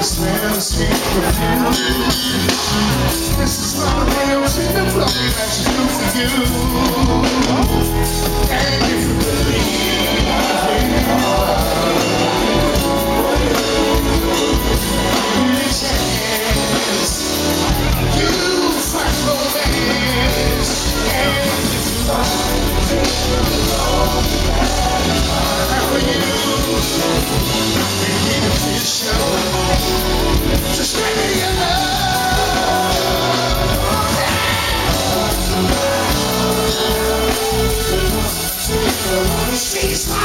this is my way of seeing the flow that you do for you. Please.